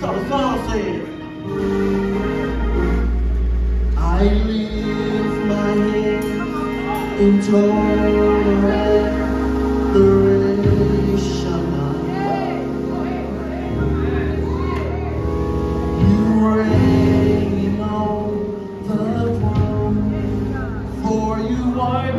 Cause God said, I leave my hand in total. You reign on the for you are